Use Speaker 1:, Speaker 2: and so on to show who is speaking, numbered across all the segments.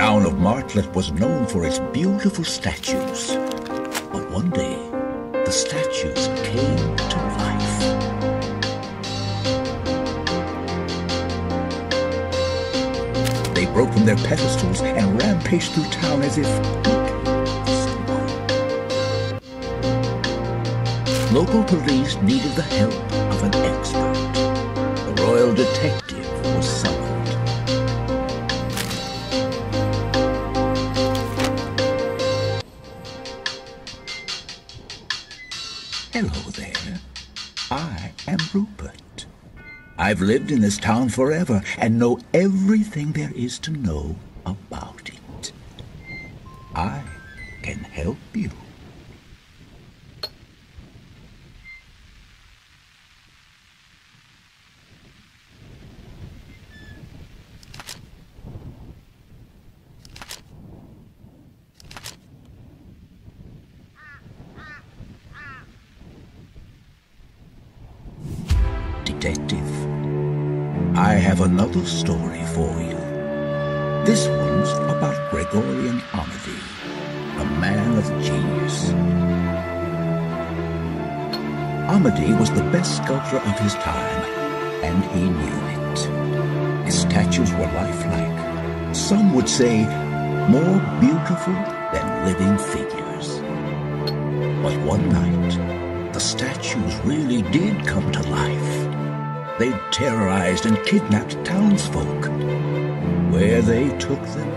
Speaker 1: The town of Martlet was known for its beautiful statues. But one day, the statues came to life. They broke from their pedestals and rampaged through town as if. Local police needed the help of an expert. The royal detective was summoned. I've lived in this town forever and know everything there is to know about say more beautiful than living figures. But one night, the statues really did come to life. They terrorized and kidnapped townsfolk. Where they took them,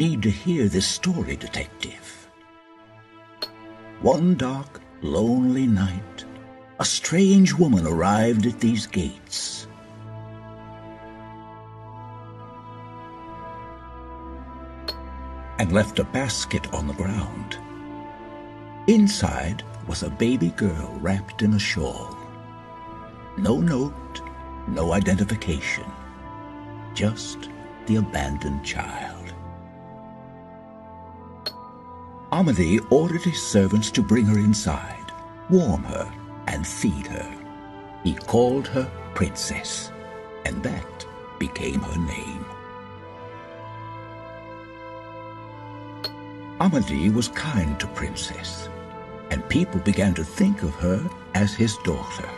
Speaker 1: need to hear this story, detective. One dark, lonely night, a strange woman arrived at these gates. and left a basket on the ground. Inside was a baby girl wrapped in a shawl. No note, no identification, just the abandoned child. Amedee ordered his servants to bring her inside, warm her, and feed her. He called her Princess, and that became her name. Amedee was kind to Princess, and people began to think of her as his daughter.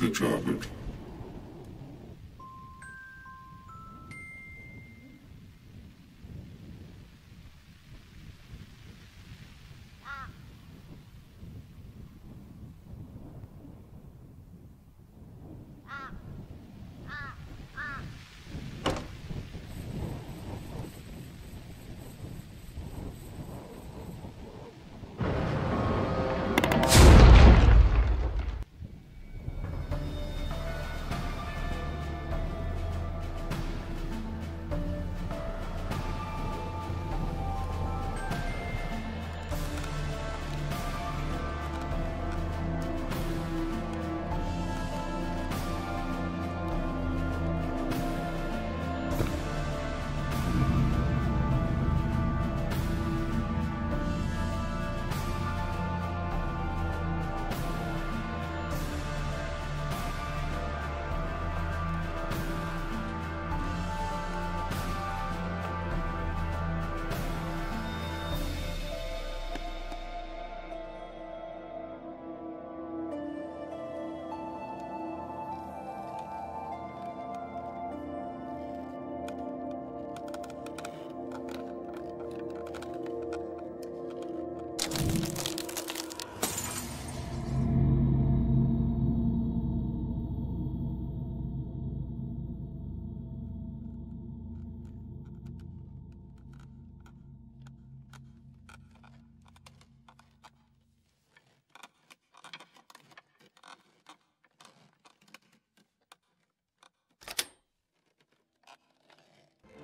Speaker 2: The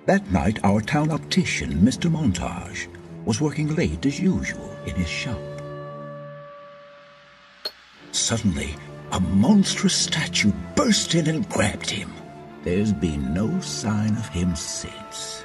Speaker 1: That night, our town optician, Mr. Montage, was working late as usual in his shop. Suddenly, a monstrous statue burst in and grabbed him. There's been no sign of him since.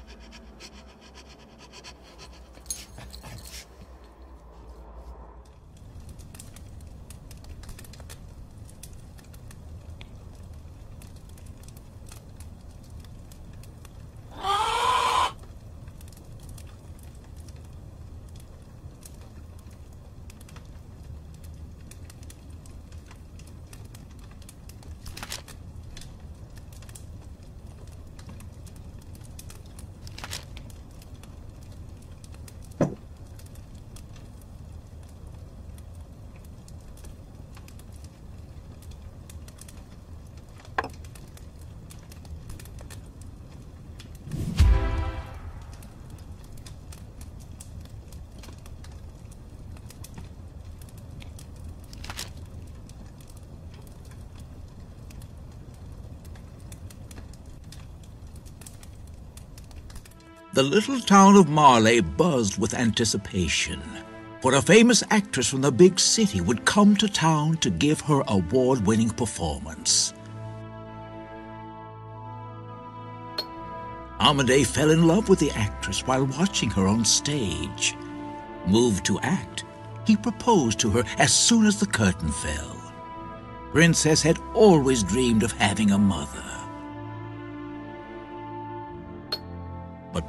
Speaker 1: The little town of Martlet buzzed with anticipation, for a famous actress from the big city would come to town to give her award-winning performance. Amadei fell in love with the actress while watching her on stage. Moved to act, he proposed to her as soon as the curtain fell. Princess had always dreamed of having a mother.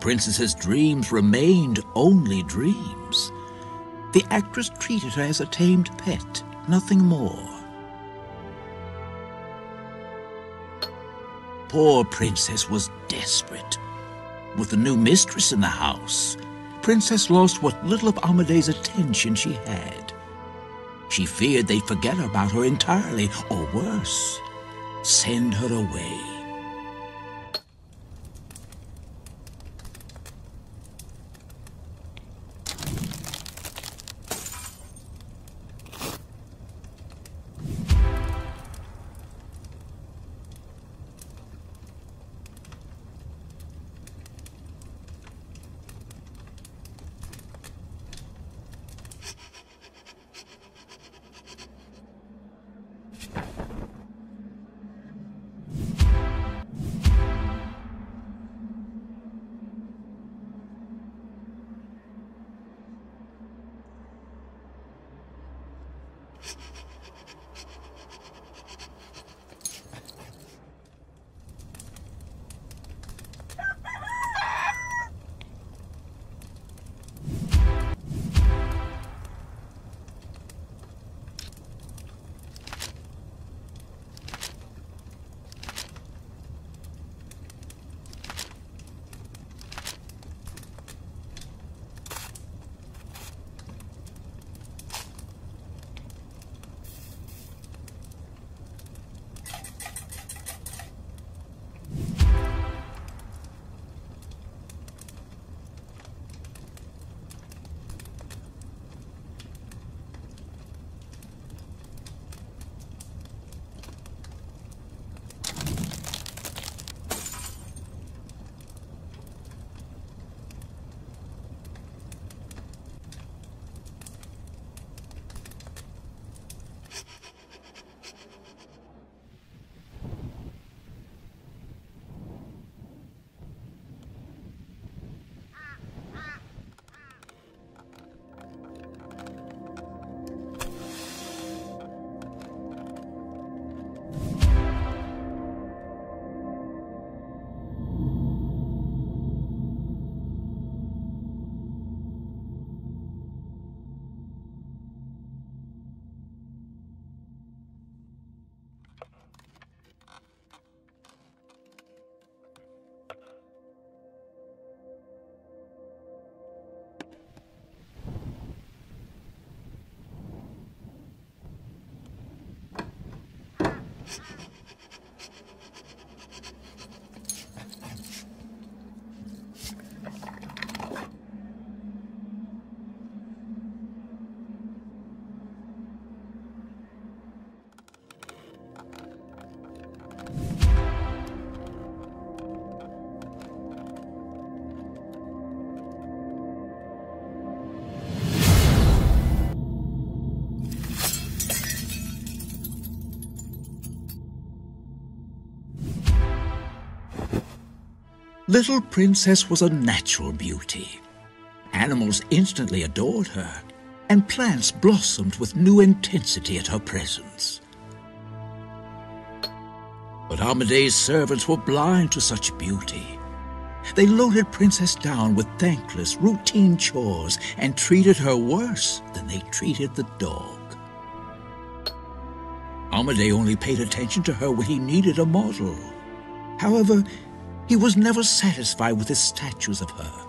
Speaker 1: Princess's dreams remained only dreams. The actress treated her as a tamed pet, nothing more. Poor Princess was desperate. With the new mistress in the house, Princess lost what little of Amadei's attention she had. She feared they'd forget about her entirely, or worse, send her away. Little Princess was a natural beauty. Animals instantly adored her, and plants blossomed with new intensity at her presence. But Amade's servants were blind to such beauty. They loaded Princess down with thankless, routine chores and treated her worse than they treated the dog. Amade only paid attention to her when he needed a model. However, he was never satisfied with his statues of her.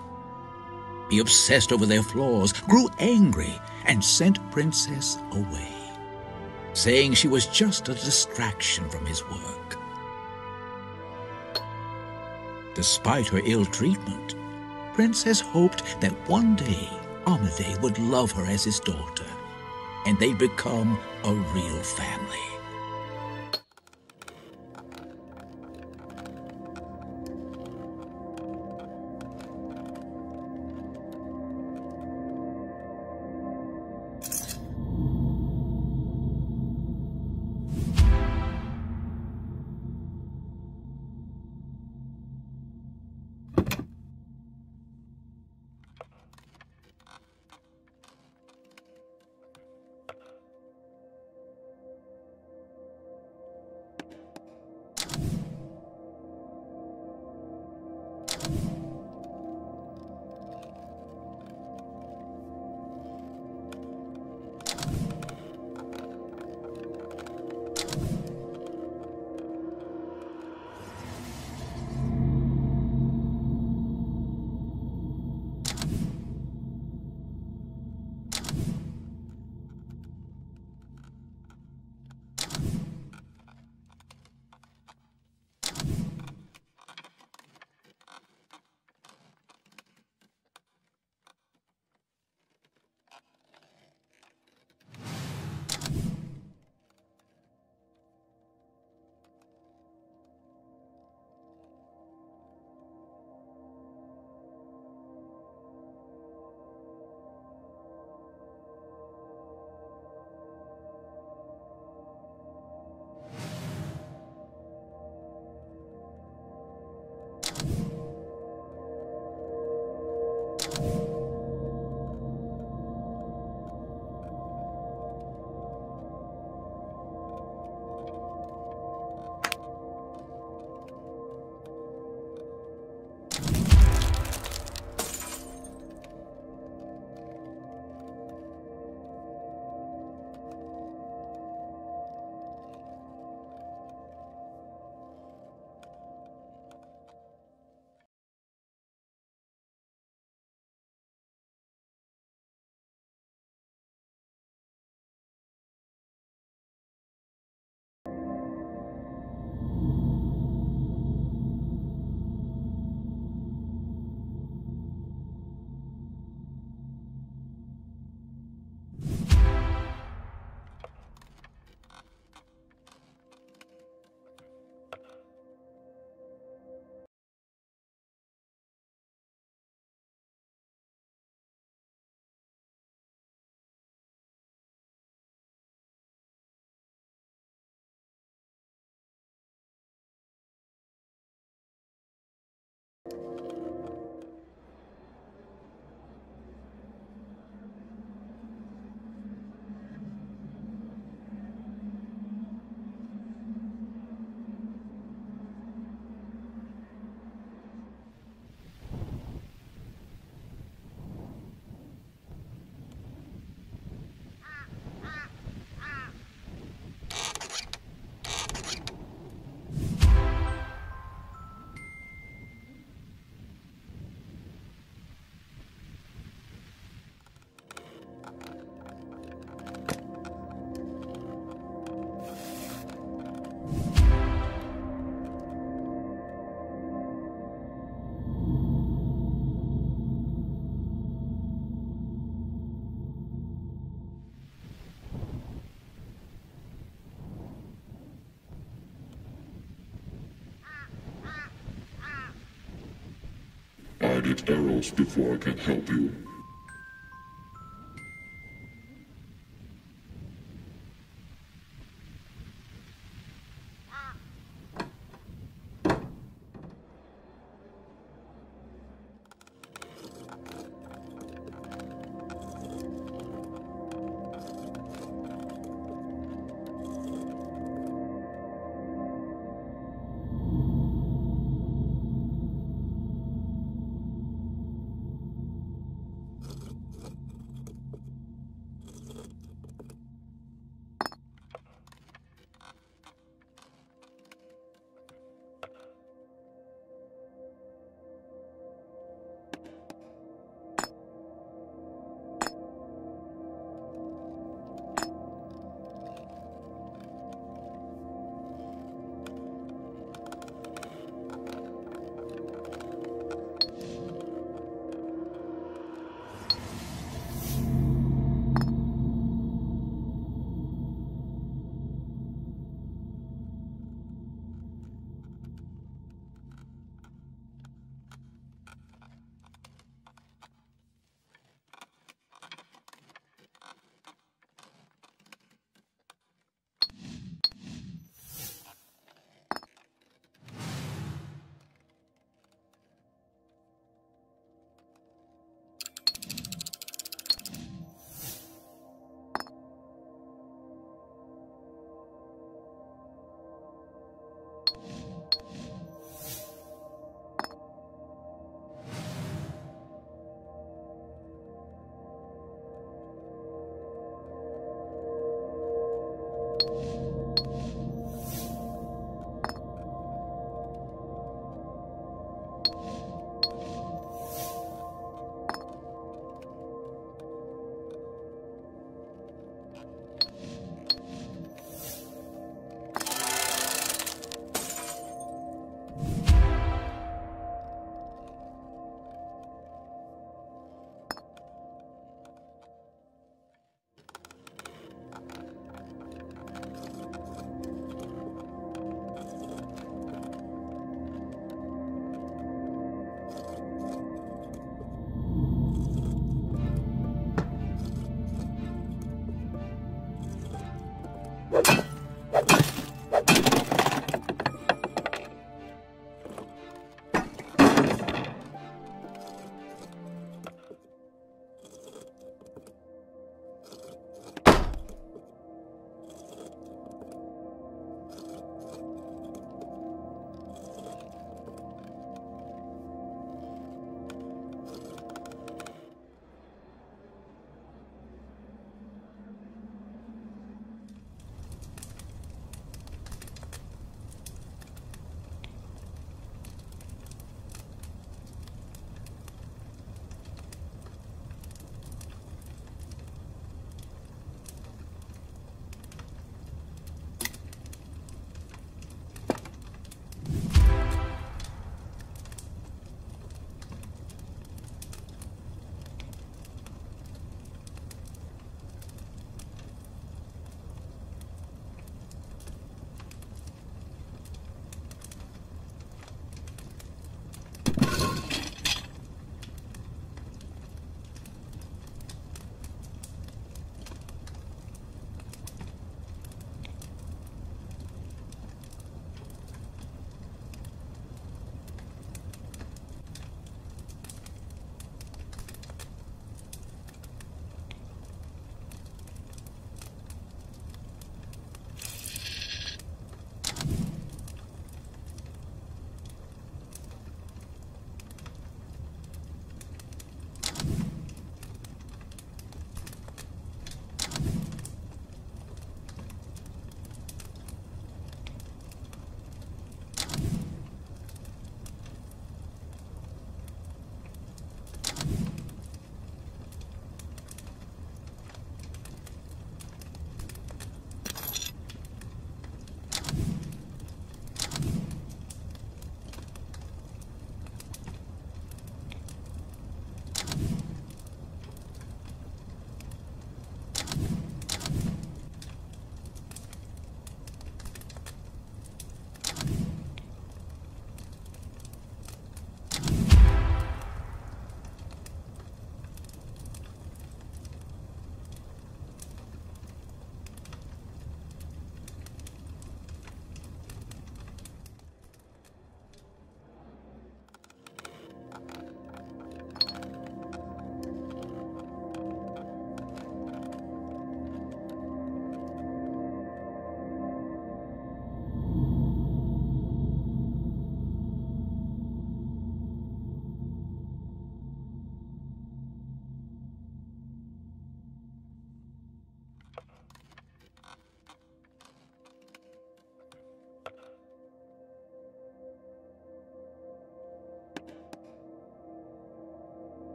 Speaker 1: He obsessed over their flaws, grew angry, and sent Princess away, saying she was just a distraction from his work. Despite her ill treatment, Princess hoped that one day Amade would love her as his daughter, and they'd become a real family.
Speaker 2: you I need arrows before I can help you.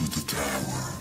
Speaker 2: to the tower.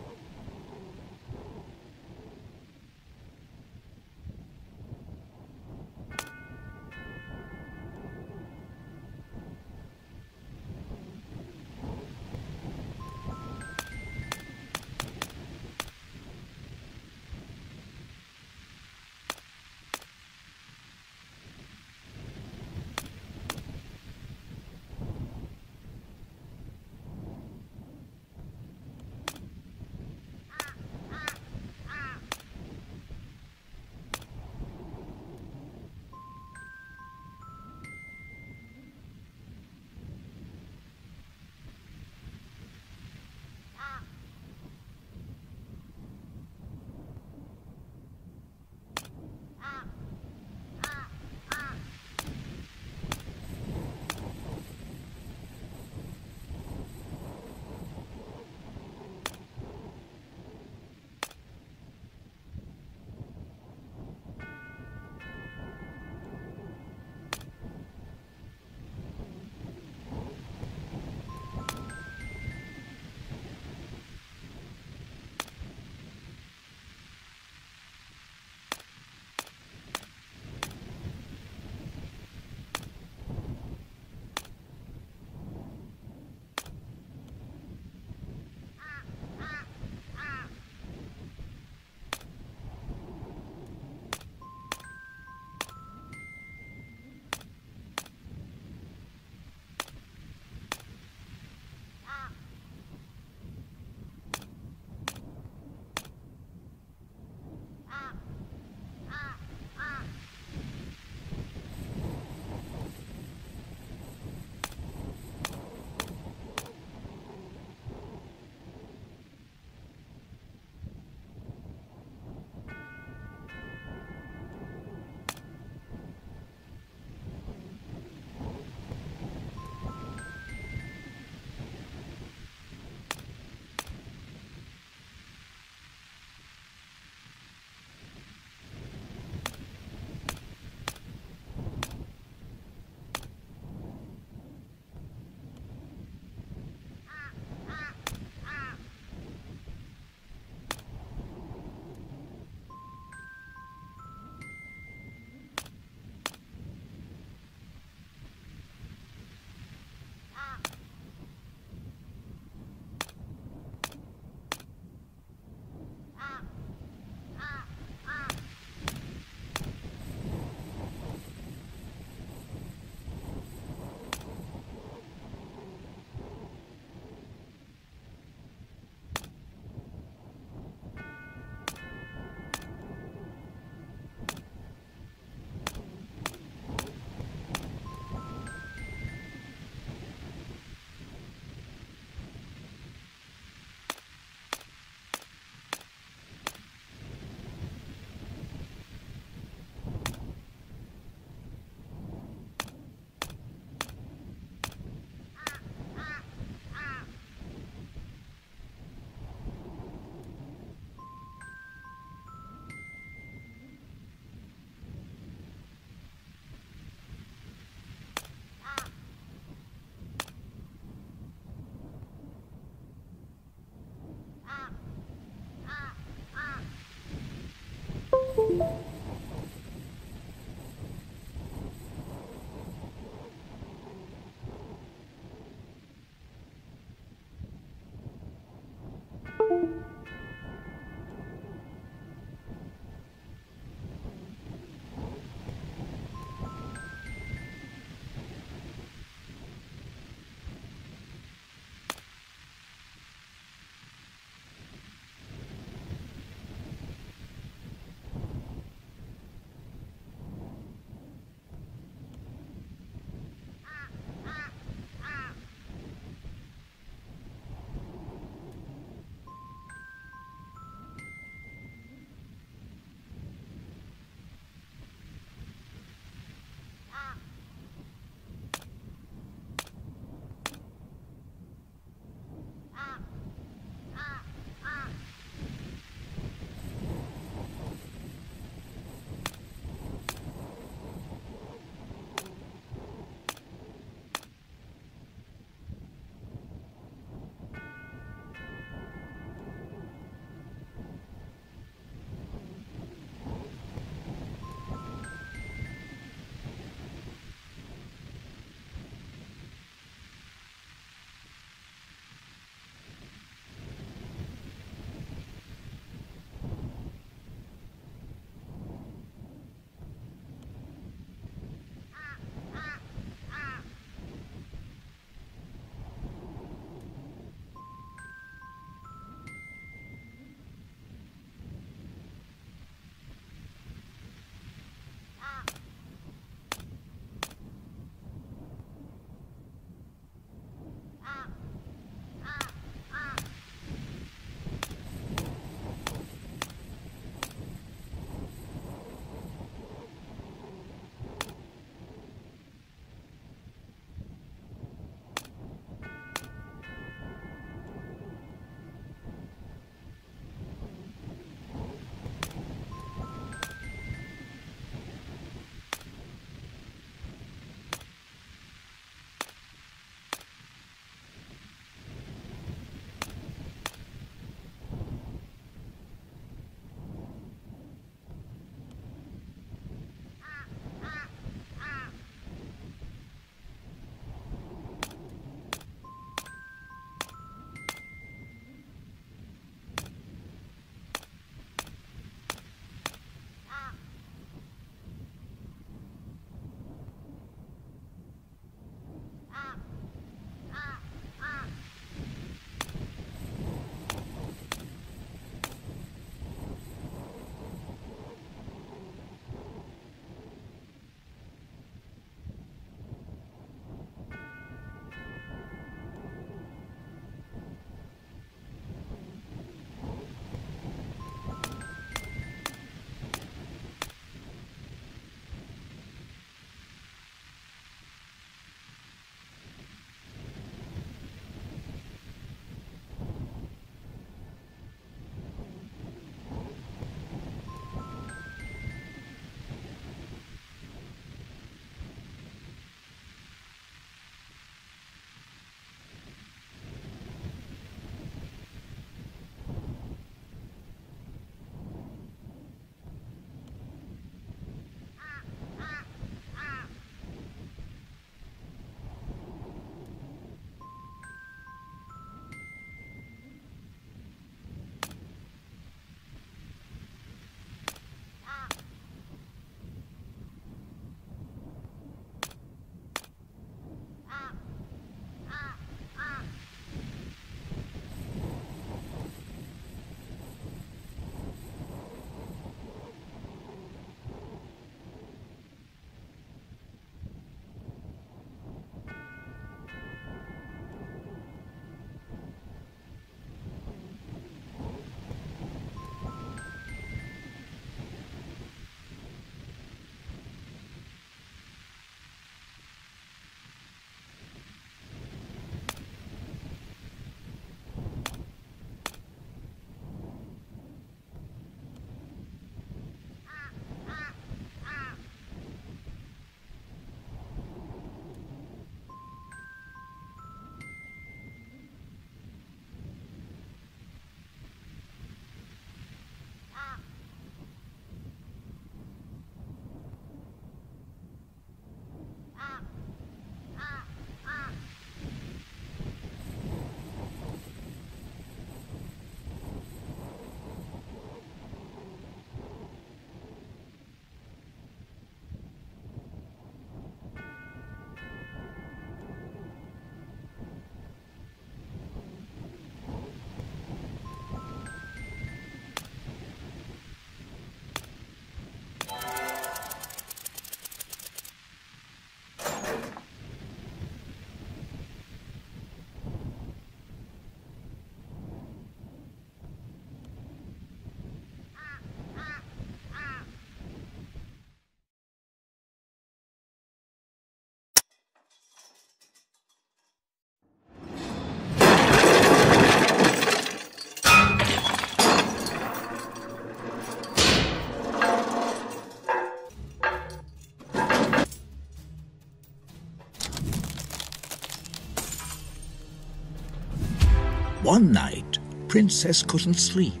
Speaker 1: One night, Princess couldn't sleep.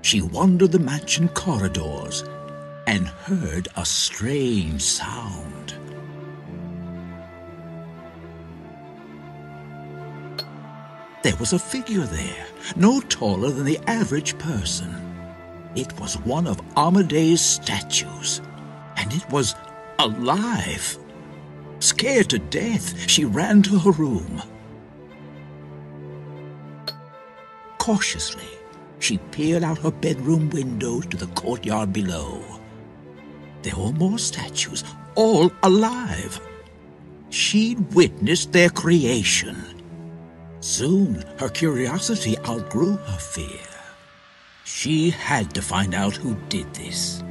Speaker 1: She wandered the mansion corridors and heard a strange sound. There was a figure there, no taller than the average person. It was one of Amedee's statues, and it was alive. Scared to death, she ran to her room. Cautiously, she peered out her bedroom window to the courtyard below. There were more statues, all alive. She'd witnessed their creation. Soon, her curiosity outgrew her fear. She had to find out who did this.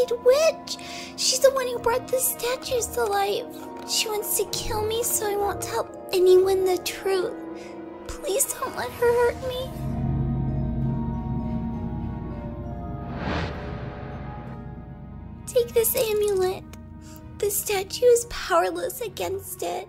Speaker 3: Wicked witch. She's the one who brought the statues to life. She wants to kill me so I won't tell anyone the truth. Please don't let her hurt me. Take this amulet. The statue is powerless against it.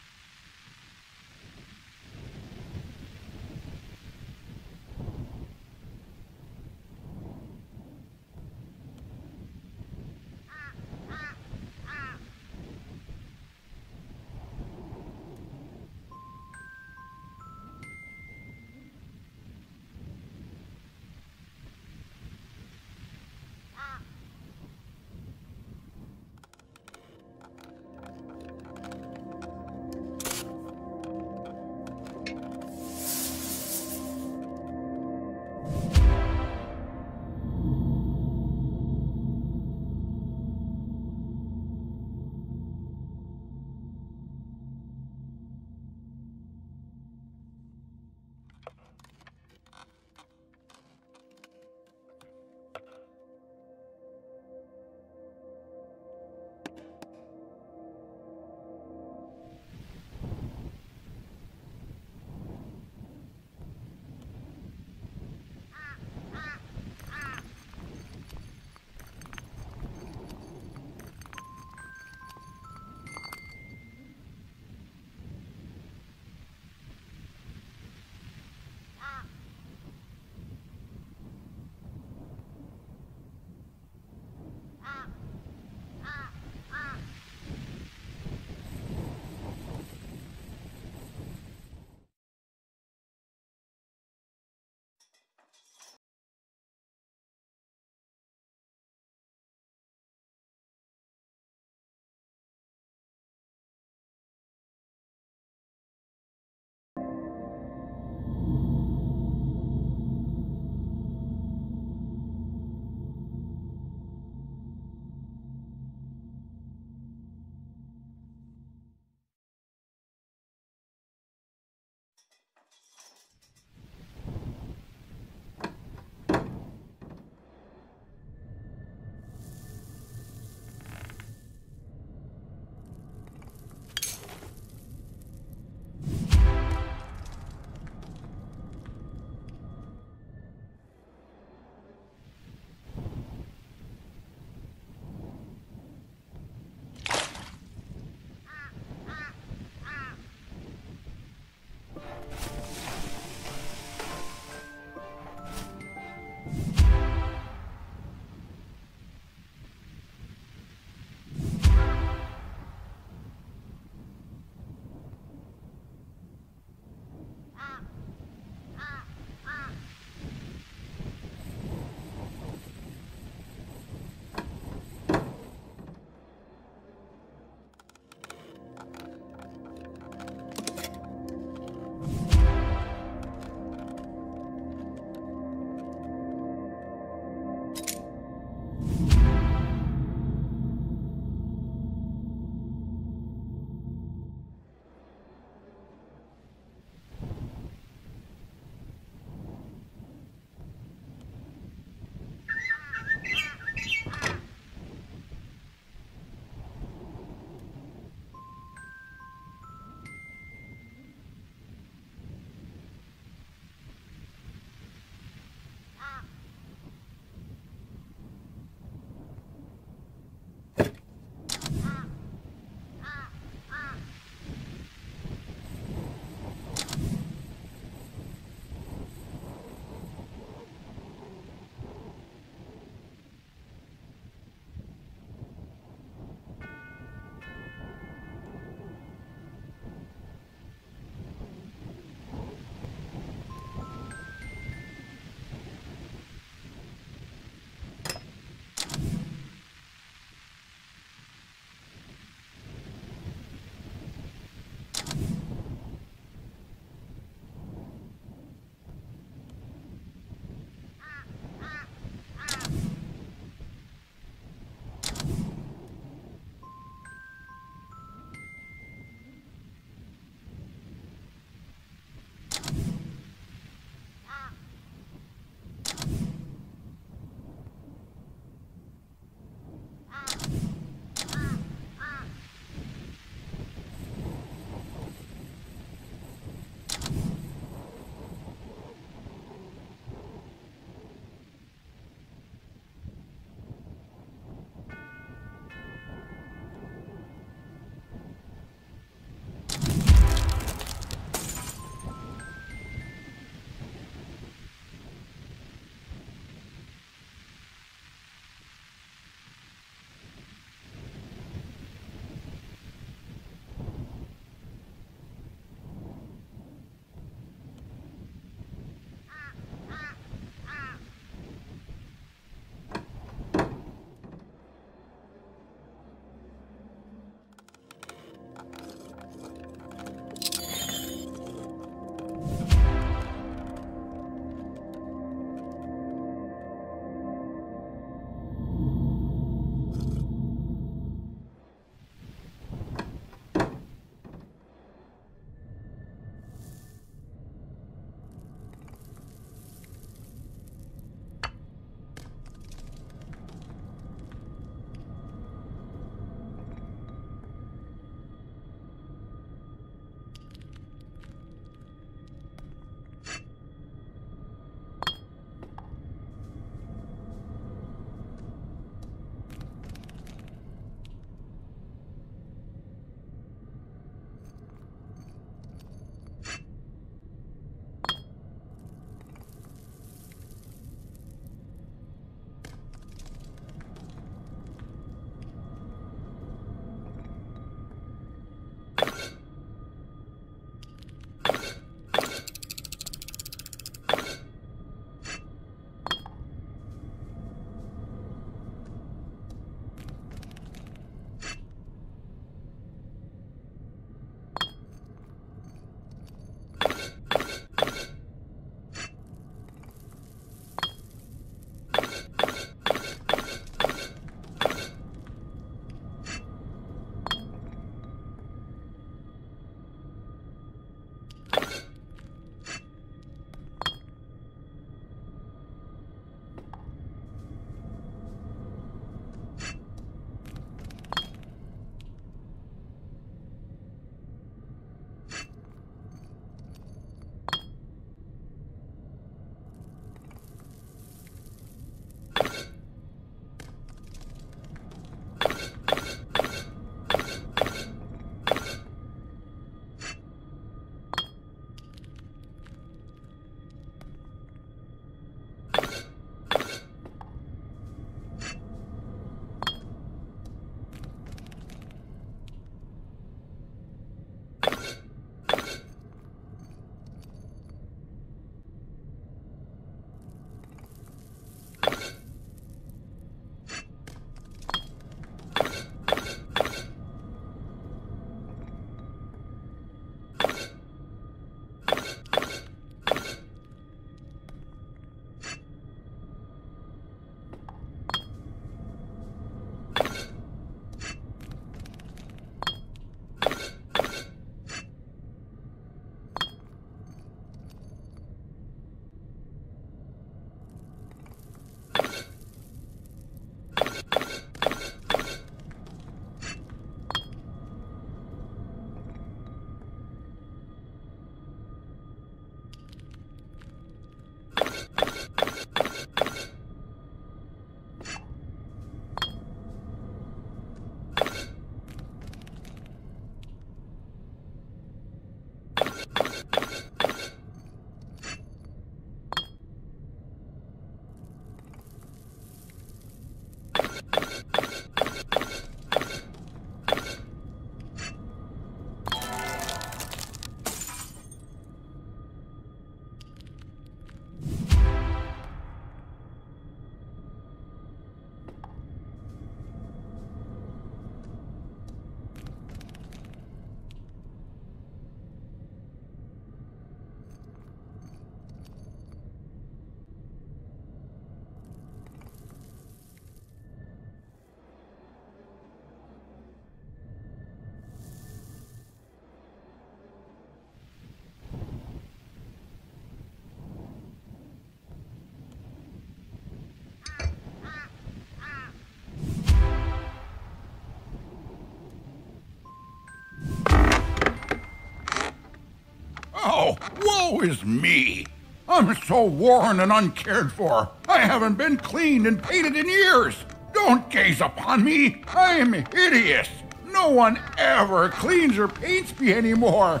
Speaker 4: Woe is me! I'm so worn and uncared for. I haven't been cleaned and painted in years. Don't gaze upon me. I am hideous. No one ever cleans or paints me anymore.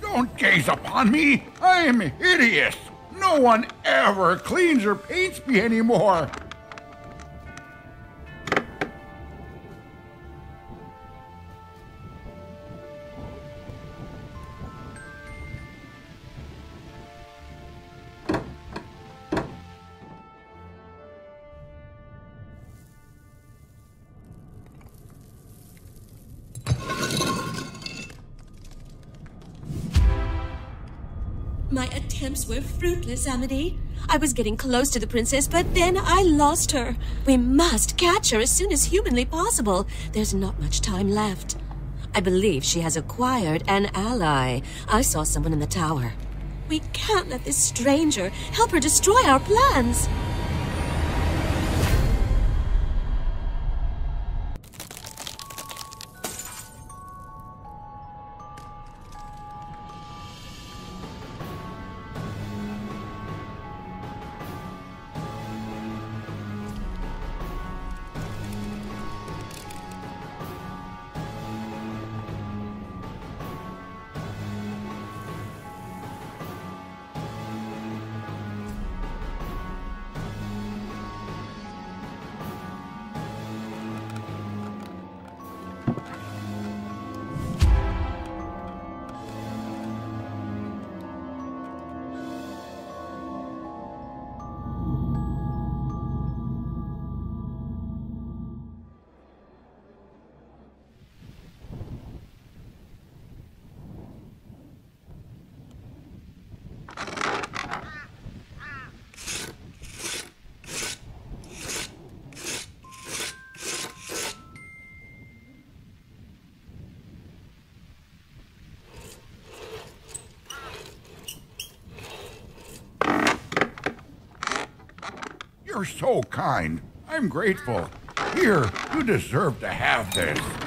Speaker 4: Don't gaze upon me. I am hideous. No one ever cleans or paints me anymore.
Speaker 5: Were fruitless, Amity. I was getting close to the princess, but then I lost her. We must catch her as soon as humanly possible. There's not much time left. I believe she has acquired an ally. I saw someone in the tower. We can't let this stranger help her destroy our plans.
Speaker 4: You're so kind. I'm grateful. Here, you deserve to have this.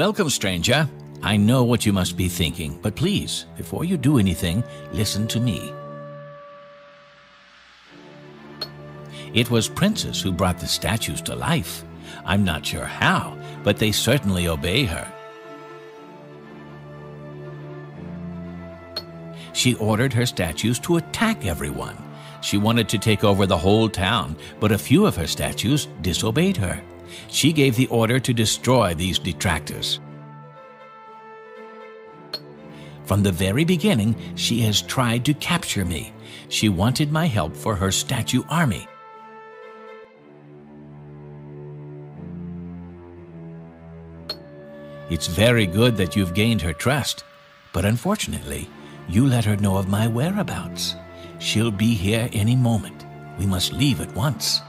Speaker 1: Welcome, stranger. I know what you must be thinking, but please, before you do anything, listen to me. It was Princess who brought the statues to life. I'm not sure how, but they certainly obey her. She ordered her statues to attack everyone. She wanted to take over the whole town, but a few of her statues disobeyed her she gave the order to destroy these detractors. From the very beginning, she has tried to capture me. She wanted my help for her statue army. It's very good that you've gained her trust, but unfortunately, you let her know of my whereabouts. She'll be here any moment. We must leave at once.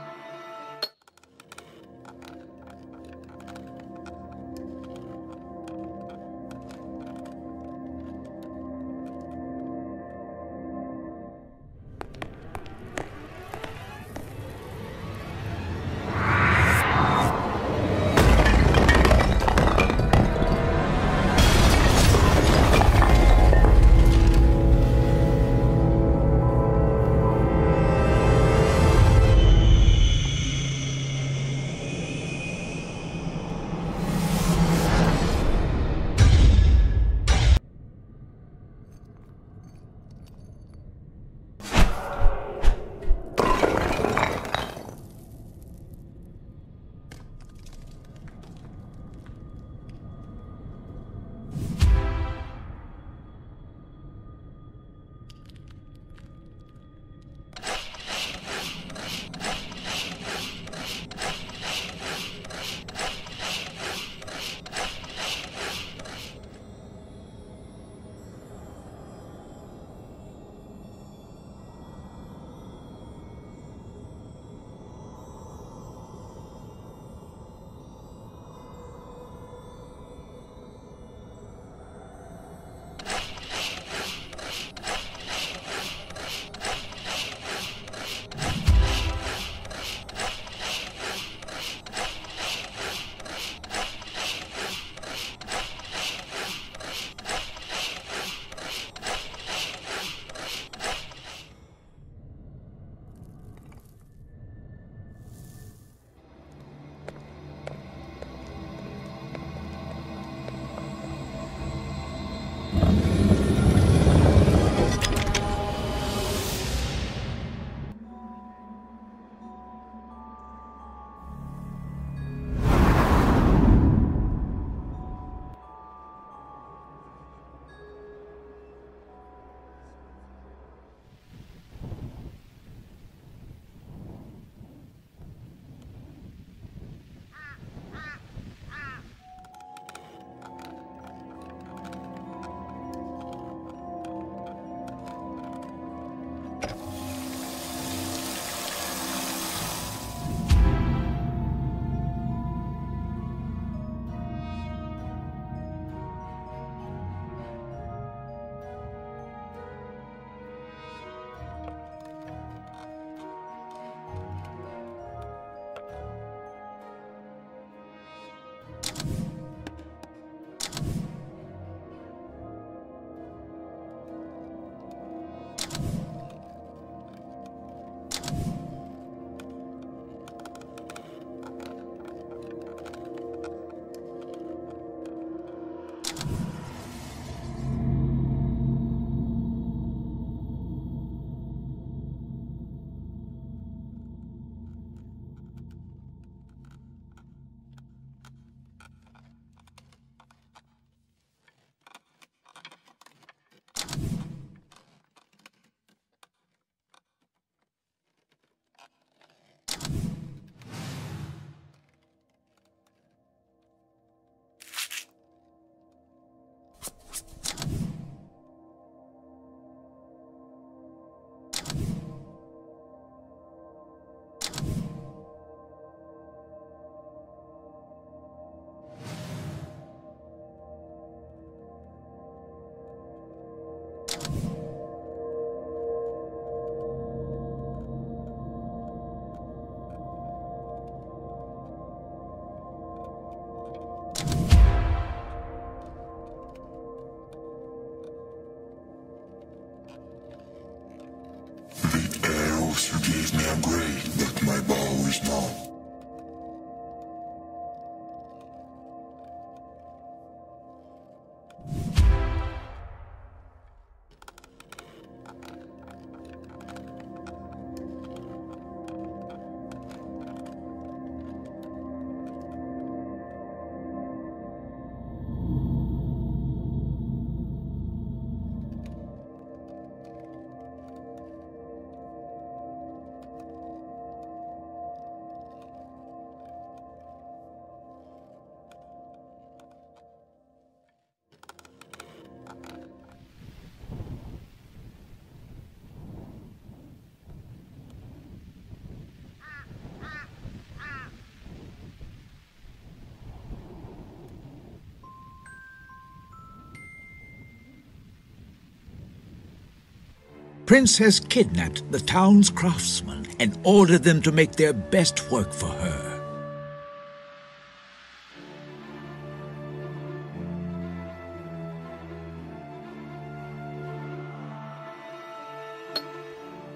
Speaker 1: Prince has kidnapped the town's craftsmen and ordered them to make their best work for her.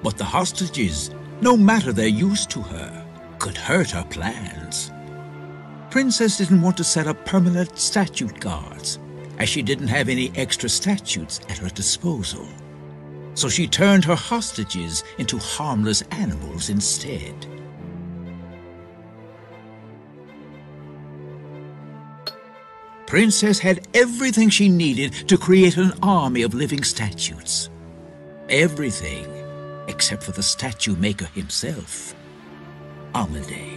Speaker 1: But the hostages, no matter their use to her, could hurt her plans. Princess didn't want to set up permanent statute guards, as she didn't have any extra statutes at her disposal so she turned her hostages into harmless animals instead. Princess had everything she needed to create an army of living statues. Everything except for the statue maker himself, Amadei.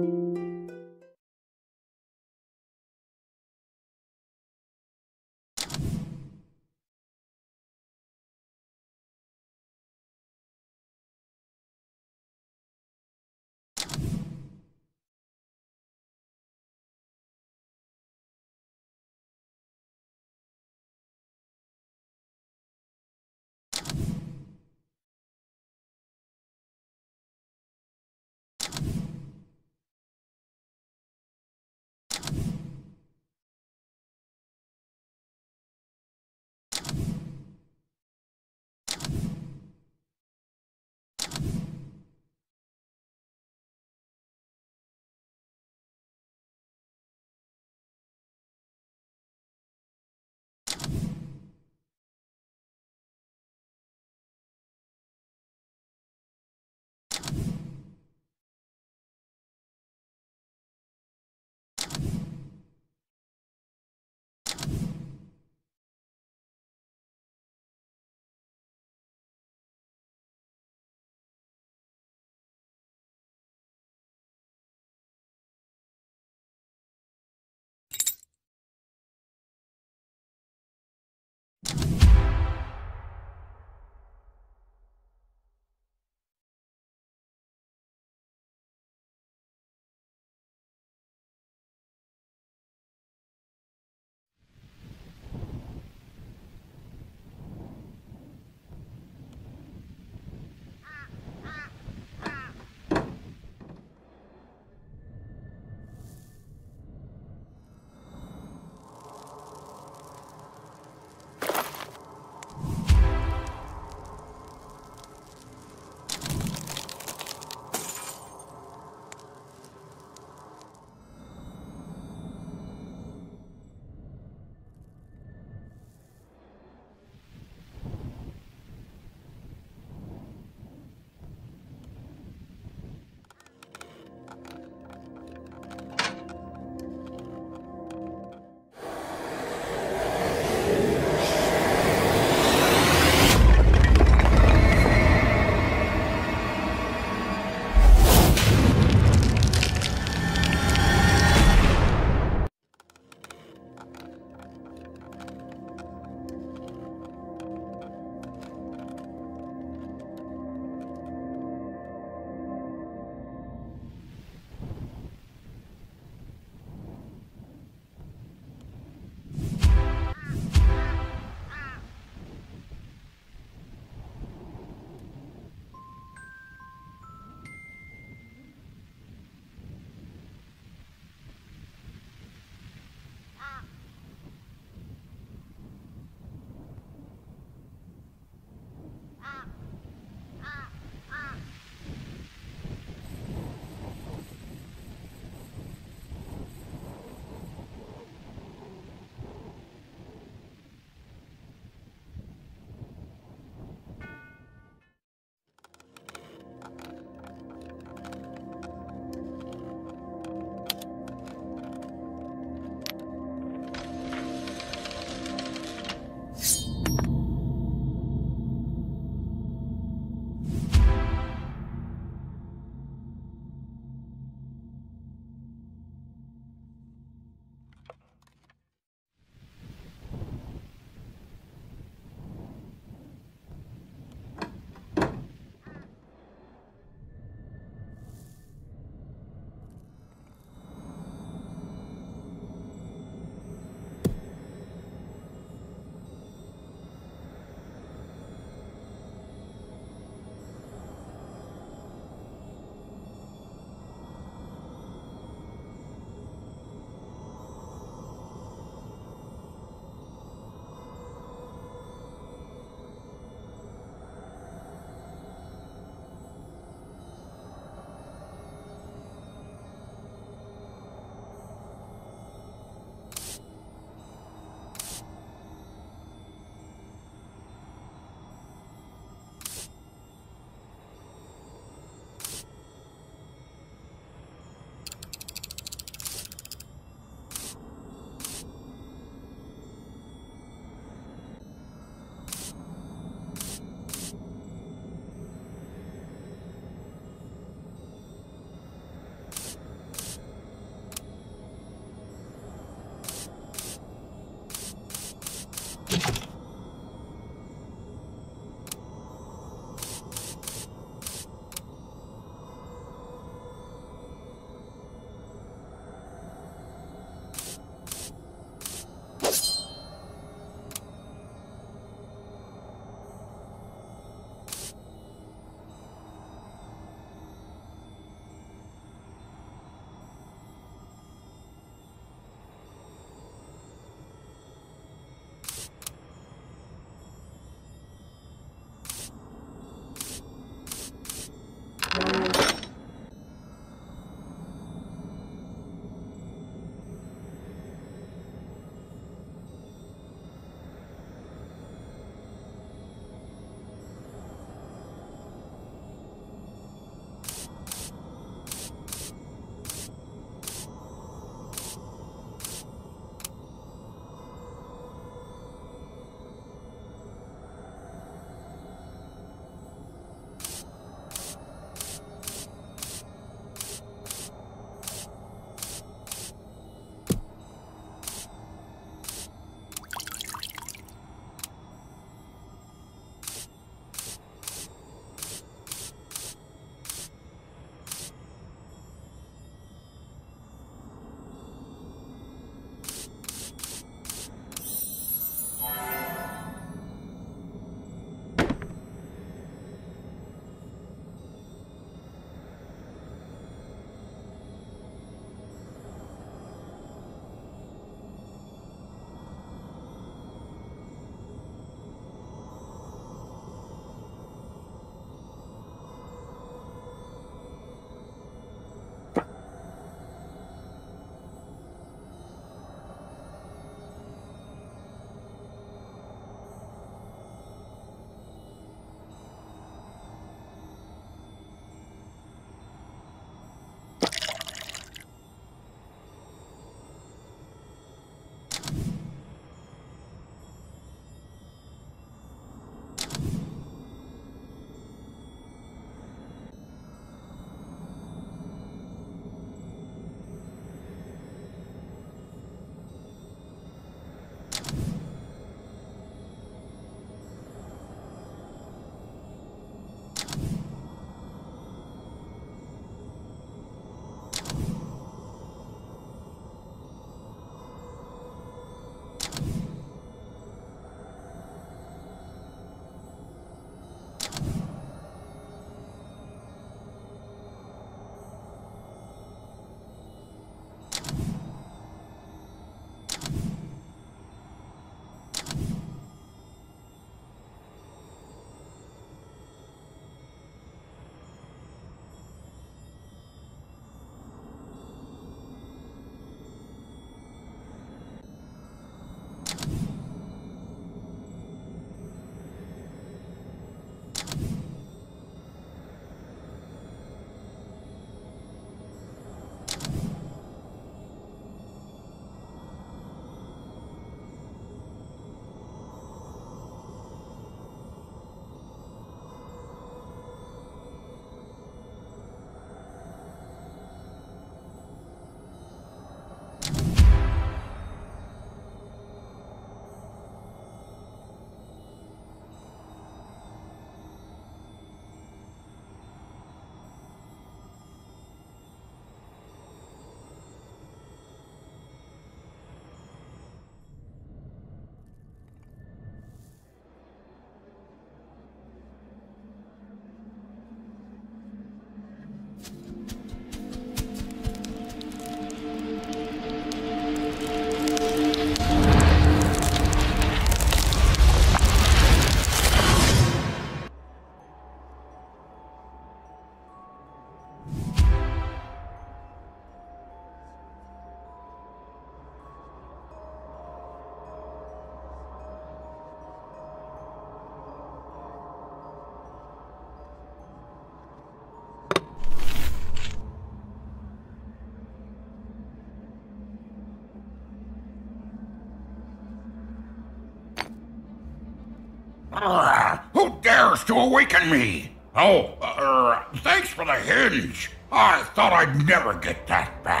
Speaker 4: Who dares to awaken me? Oh, uh, thanks for the hinge. I thought I'd never get that back.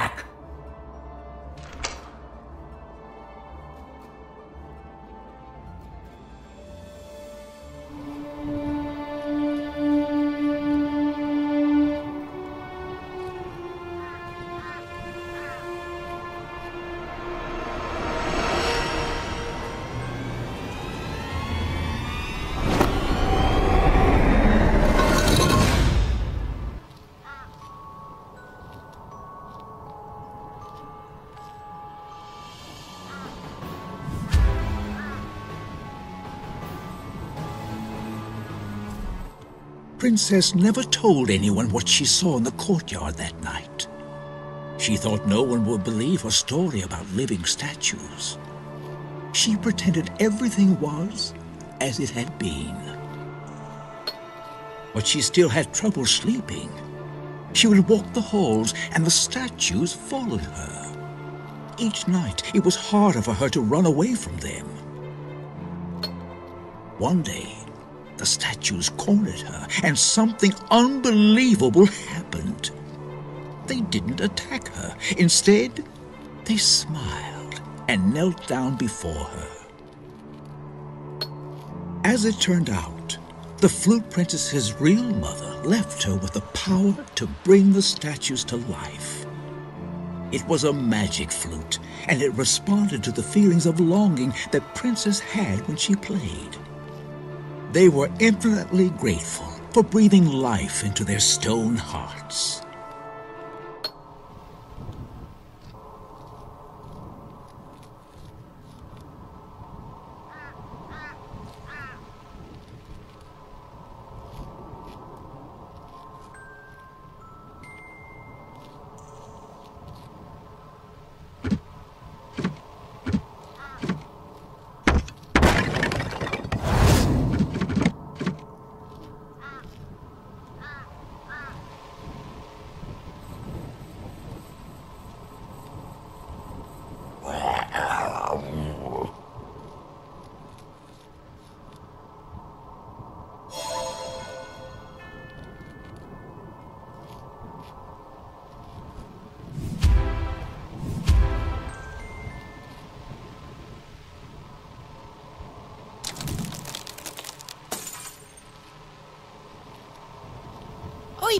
Speaker 1: The princess never told anyone what she saw in the courtyard that night. She thought no one would believe her story about living statues. She pretended everything was as it had been. But she still had trouble sleeping. She would walk the halls and the statues followed her. Each night it was harder for her to run away from them. One day, the statues cornered her, and something unbelievable happened. They didn't attack her. Instead, they smiled and knelt down before her. As it turned out, the Flute Princess's real mother left her with the power to bring the statues to life. It was a magic flute, and it responded to the feelings of longing that Princess had when she played. They were infinitely grateful for breathing life into their stone hearts.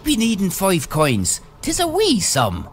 Speaker 6: Be needing five coins. Tis a wee sum.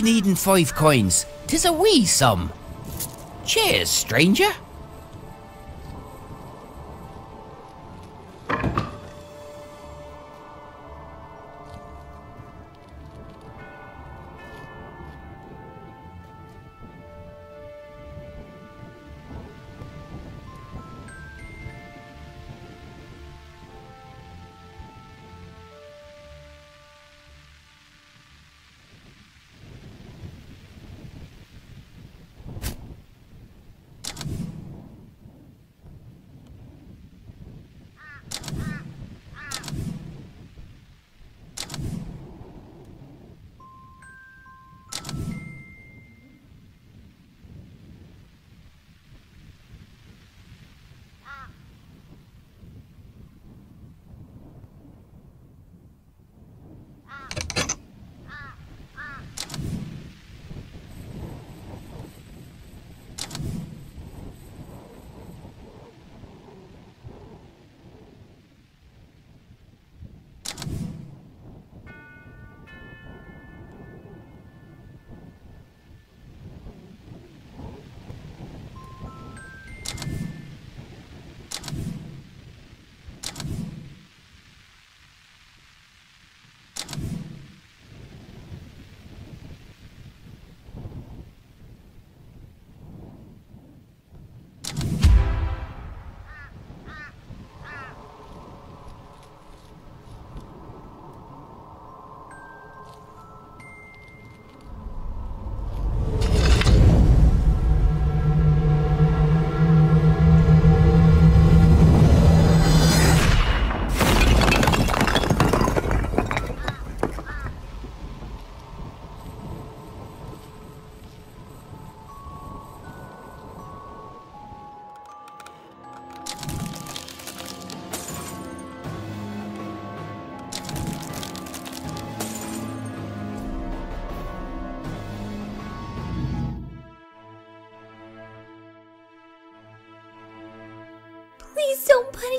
Speaker 6: Be needing five coins. Tis a wee sum. Cheers, stranger.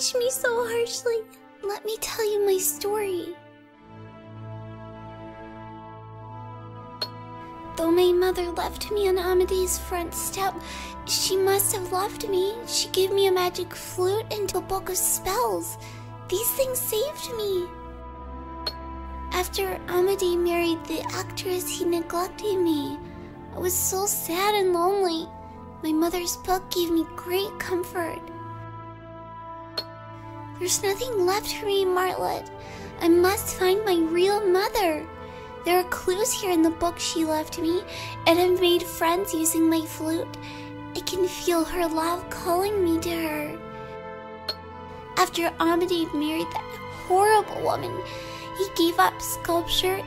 Speaker 3: Punish me so harshly. Let me tell you my story. Though my mother left me on Amadee's front step, she must have loved me. She gave me a magic flute and a book of spells. These things saved me. After Amadee married the actress, he neglected me. I was so sad and lonely. My mother's book gave me great comfort. There's nothing left for me, Martlet. I must find my real mother. There are clues here in the book she left me, and I've made friends using my flute. I can feel her love calling me to her. After Amadee married that horrible woman, he gave up sculpture.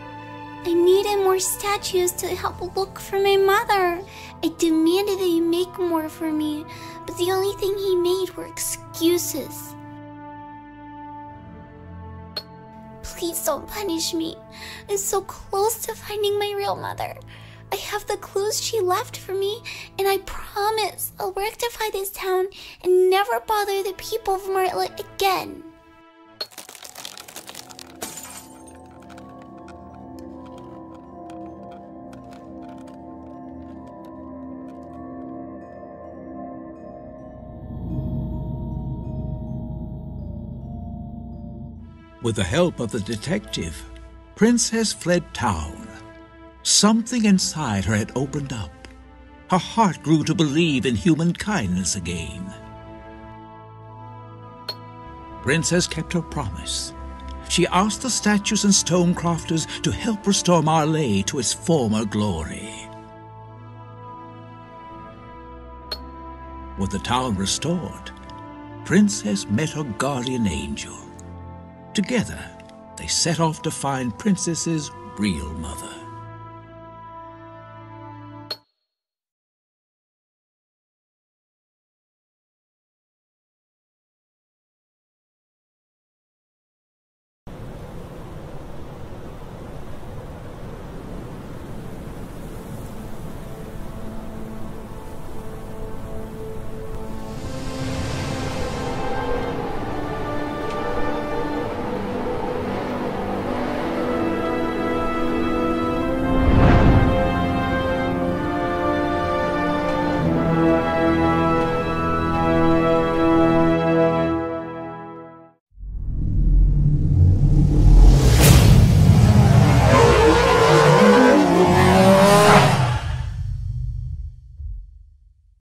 Speaker 3: I needed more statues to help look for my mother. I demanded that he make more for me, but the only thing he made were excuses. Please don't punish me. I'm so close to finding my real mother. I have the clues she left for me, and I promise I'll rectify this town and never bother the people of Martlet again.
Speaker 1: With the help of the detective, Princess fled town. Something inside her had opened up. Her heart grew to believe in human kindness again. Princess kept her promise. She asked the statues and stone stonecrafters to help restore Martlet to its former glory. With the town restored, Princess met her guardian angel. Together, they set off to find Princess's real mother.